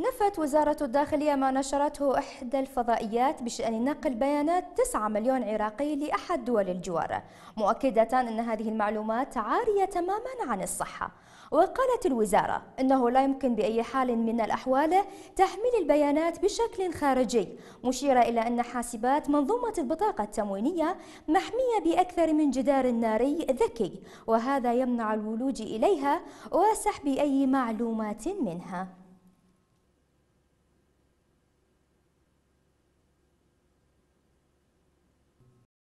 نفت وزارة الداخلية ما نشرته إحدى الفضائيات بشأن نقل بيانات 9 مليون عراقي لأحد دول الجوار مؤكدة أن هذه المعلومات عارية تماما عن الصحة. وقالت الوزارة أنه لا يمكن بأي حال من الأحوال تحميل البيانات بشكل خارجي مشيرة إلى أن حاسبات منظومة البطاقة التموينية محمية بأكثر من جدار ناري ذكي وهذا يمنع الولوج إليها وسحب أي معلومات منها.